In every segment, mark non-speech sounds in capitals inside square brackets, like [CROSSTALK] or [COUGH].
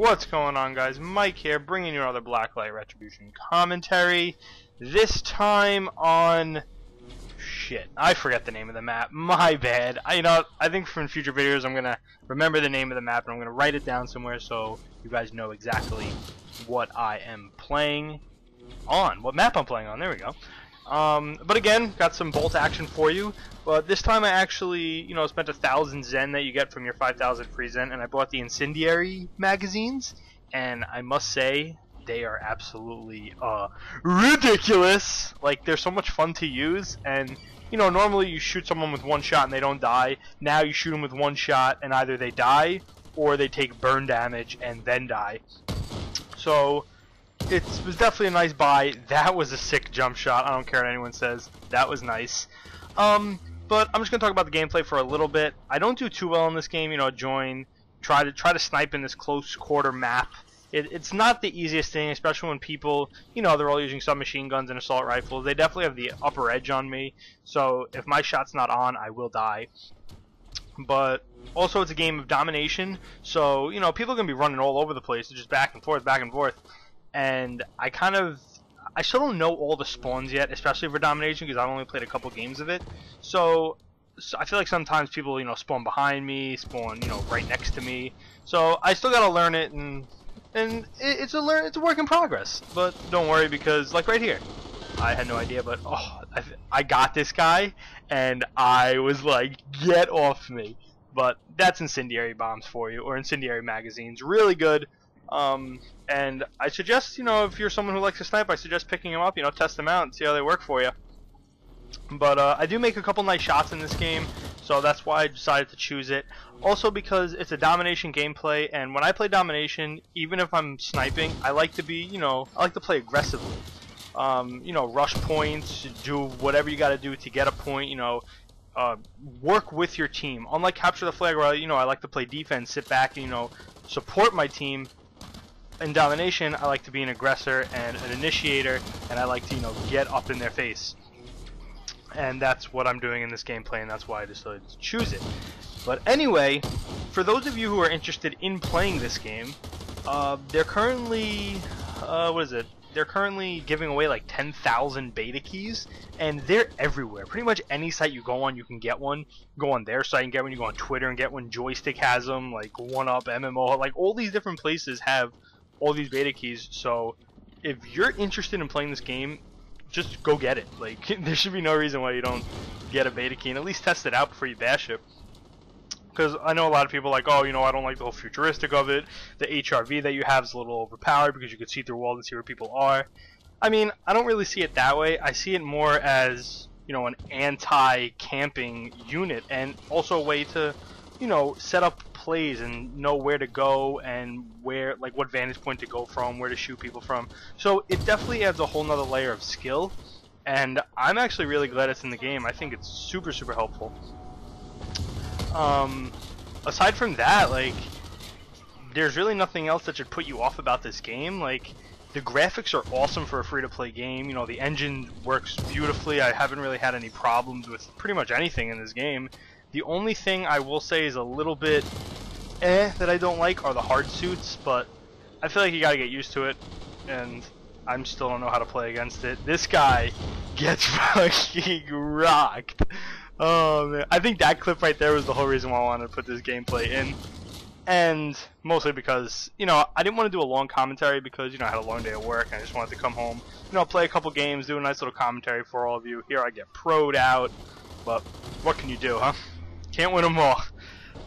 What's going on guys? Mike here, bringing you another Blacklight Retribution commentary. This time on... Shit, I forget the name of the map. [LAUGHS] My bad. I, you know, I think from future videos I'm to remember the name of the map and I'm to write it down somewhere so you guys know exactly what I am playing on. What map I'm playing on. There we go. Um, but again, got some bolt action for you. But this time I actually, you know, spent a thousand Zen that you get from your 5,000 free Zen, and I bought the Incendiary magazines, and I must say, they are absolutely uh, ridiculous. Like, they're so much fun to use, and, you know, normally you shoot someone with one shot and they don't die. Now you shoot them with one shot, and either they die, or they take burn damage and then die. So, it was definitely a nice buy. That was a sick jump shot. I don't care what anyone says. That was nice. Um, but I'm just gonna talk about the gameplay for a little bit. I don't do too well in this game. You know, join, try to try to snipe in this close quarter map. It, it's not the easiest thing, especially when people, you know, they're all using submachine guns and assault rifles. They definitely have the upper edge on me. So if my shot's not on, I will die. But also, it's a game of domination. So you know, people are gonna be running all over the place, just back and forth, back and forth and I kind of I still don't know all the spawns yet, especially for domination because I've only played a couple games of it. So, so, I feel like sometimes people you know spawn behind me, spawn you know right next to me. So I still gotta learn it, and and it, it's a learn it's a work in progress. But don't worry because like right here, I had no idea, but oh I, I got this guy, and I was like get off me. But that's incendiary bombs for you, or incendiary magazines. Really good. Um, and I suggest, you know, if you're someone who likes to snipe, I suggest picking them up, you know, test them out and see how they work for you. But uh, I do make a couple nice shots in this game, so that's why I decided to choose it. Also because it's a domination gameplay, and when I play domination, even if I'm sniping, I like to be, you know, I like to play aggressively. Um, you know, rush points, do whatever you got to do to get a point, you know, uh, work with your team. Unlike capture the flag, where you know I like to play defense, sit back, and you know support my team in domination, I like to be an aggressor and an initiator, and I like to, you know, get up in their face. And that's what I'm doing in this gameplay, and that's why I decided to choose it. But anyway, for those of you who are interested in playing this game, uh, they're currently, uh, what is it? They're currently giving away like 10,000 beta keys, and they're everywhere. Pretty much any site you go on, you can get one. go on their site and get one. You go on Twitter and get one. Joystick has them, like One Up, MMO, like all these different places have all these beta keys. So if you're interested in playing this game, just go get it. [LAUGHS] Like there should be no reason why you don't get a beta key and at least test it out before you bash it. Because I know a lot of people like, oh, you know, I don't like the whole futuristic of it. The HRV that you have is a little overpowered because you can see through walls and see where people are. I mean, I don't really see it that way. I see it more as, you know, an anti-camping unit and also a way to, you know, set up plays and know where to go and where like what vantage point to go from, where to shoot people from. So it definitely adds a whole nother layer of skill and I'm actually really glad it's in the game. I think it's super super helpful. Um, aside from that, like there's really nothing else that should put you off about this game. Like the graphics are awesome for a free-to-play game. You know, the engine works beautifully. I haven't really had any problems with pretty much anything in this game. The only thing I will say is a little bit eh that I don't like are the hard suits, but I feel like you gotta get used to it, and I still don't know how to play against it. This guy [LAUGHS] gets [LAUGHS] fucking rocked. Oh man, I think that clip right there was the whole reason why I wanted to put this gameplay in. And mostly because, you know, I didn't want to do a long commentary because, you know, I had a long day at work and I just wanted to come home, you know, play a couple games, do a nice little commentary for all of you. Here I get proed out, but what can you do, huh? Can't win them all. [LAUGHS]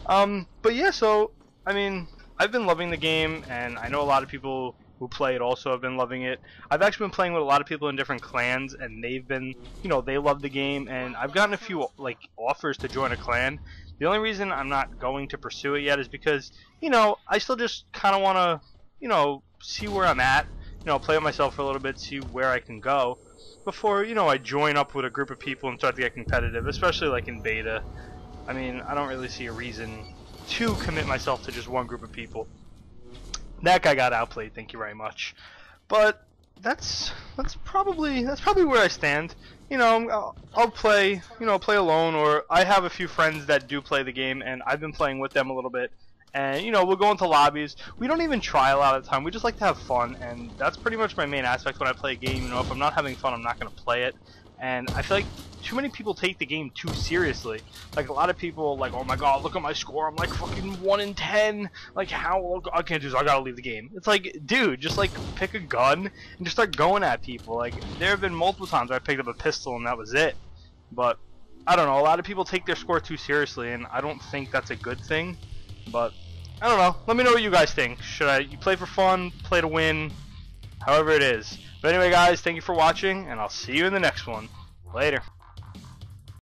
Um, but yeah, so, I mean, I've been loving the game, and I know a lot of people who play it also have been loving it. I've actually been playing with a lot of people in different clans, and they've been, you know, they love the game, and I've gotten a few, like, offers to join a clan. The only reason I'm not going to pursue it yet is because, you know, I still just kind of want to, you know, see where I'm at, you know, play with myself for a little bit, see where I can go before, you know, I join up with a group of people and start to get competitive, especially like in beta. I mean, I don't really see a reason to commit myself to just one group of people. That guy got outplayed, thank you very much. But that's that's probably that's probably where I stand. You know, I'll, I'll play, you know, play alone, or I have a few friends that do play the game, and I've been playing with them a little bit, and you know we'll go into lobbies. We don't even try a lot of the time. We just like to have fun, and that's pretty much my main aspect when I play a game. You know, if I'm not having fun, I'm not gonna play it. And I feel like too many people take the game too seriously. Like a lot of people, like, oh my god, look at my score. I'm like fucking one in ten. Like how I can't do this. I gotta leave the game. It's like, dude, just like pick a gun and just start going at people. Like there have been multiple times where I picked up a pistol and that was it. But I don't know. A lot of people take their score too seriously, and I don't think that's a good thing. But I don't know. Let me know what you guys think. Should I you play for fun, play to win, however it is. But anyway, guys, thank you for watching, and I'll see you in the next one. Later.